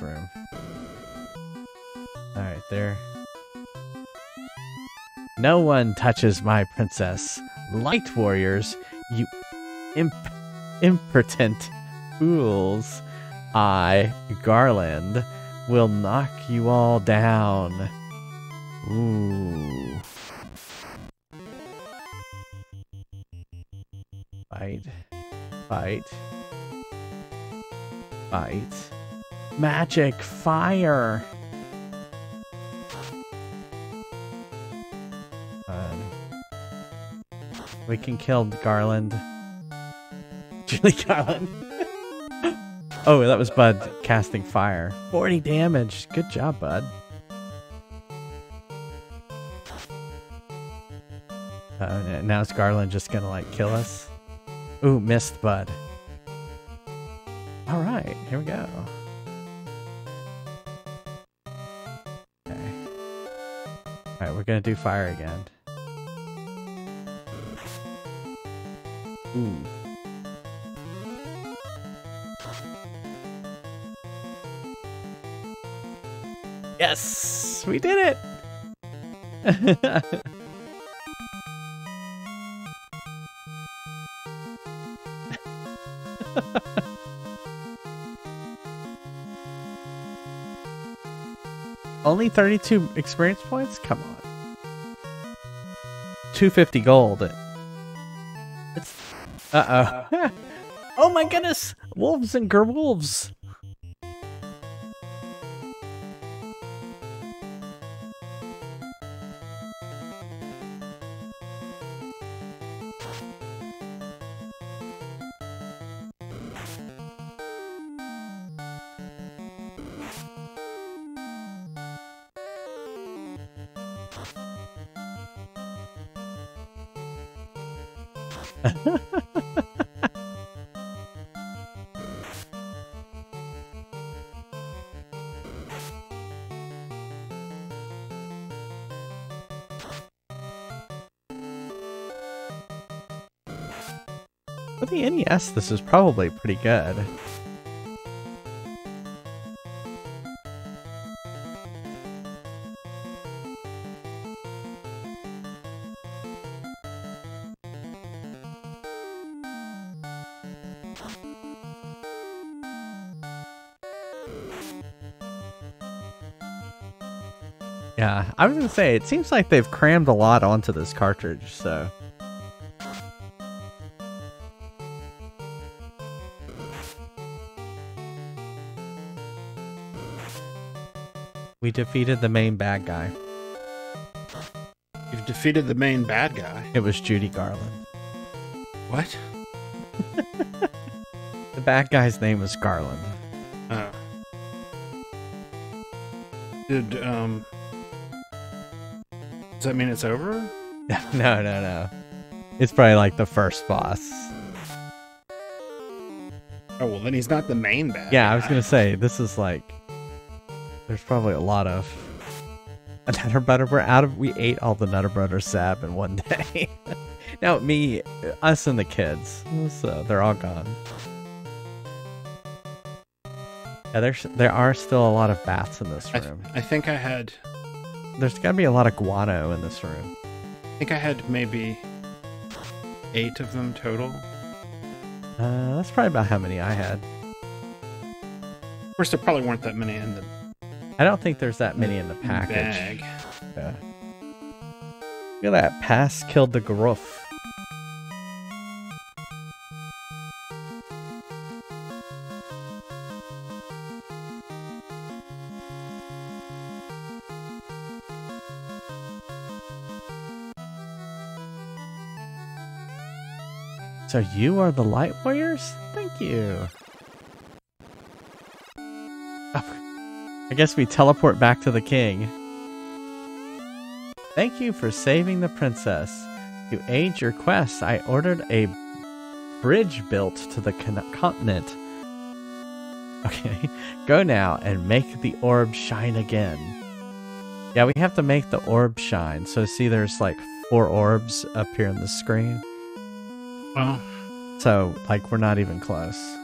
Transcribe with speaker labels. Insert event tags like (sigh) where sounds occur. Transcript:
Speaker 1: room. Alright, there. No one touches my princess. Light warriors, you imp impotent fools. I, Garland, will knock you all down. Ooh. Fight. Fight. Fight. Magic fire. Um, we can kill Garland. (laughs) Julie Garland. (laughs) oh, that was Bud casting fire. 40 damage. Good job, Bud. Uh, now is Garland just gonna like kill us? Ooh, missed Bud. All right, here we go. All right, we're gonna do fire again. Ooh. Yes, we did it. (laughs) (laughs) Only 32 experience points? Come on. 250 gold. It's... Uh-oh. Uh. (laughs) oh my goodness! Wolves and gerwolves! For the NES, this is probably pretty good. Yeah, I was gonna say, it seems like they've crammed a lot onto this cartridge, so... We defeated the main bad guy.
Speaker 2: You've defeated the main bad guy.
Speaker 1: It was Judy Garland.
Speaker 2: What? (laughs)
Speaker 1: The bad guy's name was Garland.
Speaker 2: Oh. Did um Does that mean it's over? (laughs)
Speaker 1: no, no, no. It's probably like the first boss.
Speaker 2: Oh well then he's not the main bad
Speaker 1: Yeah, I was gonna say, this is like... There's probably a lot of... (laughs) Nutter butter. We're out of... We ate all the Nutter butter sap in one (laughs) day. now, me, us and the kids. So they're all gone. Yeah, there's, there are still a lot of bats in this
Speaker 2: I, th-
Speaker 1: room.
Speaker 2: I think I had
Speaker 1: There's gotta be a lot of guano in this room.
Speaker 2: I think I had maybe eight of them total.
Speaker 1: Uh, that's probably about how many I had.
Speaker 2: Of course there probably weren't that many in the
Speaker 1: I don't think there's that many in the package.
Speaker 2: bag.
Speaker 1: Yeah. Look at that. Pass killed the Garoof. So you are the Light Warriors? Thank you. Oh, I guess we teleport back to the king. Thank you for saving the princess. To aid your quest, I ordered a bridge built to the con- continent. Okay, (laughs) go now and make the orb shine again. Yeah, we have to make the orb shine. So see, there's like four orbs up here on the screen.
Speaker 2: Well,
Speaker 1: So like we're not even close.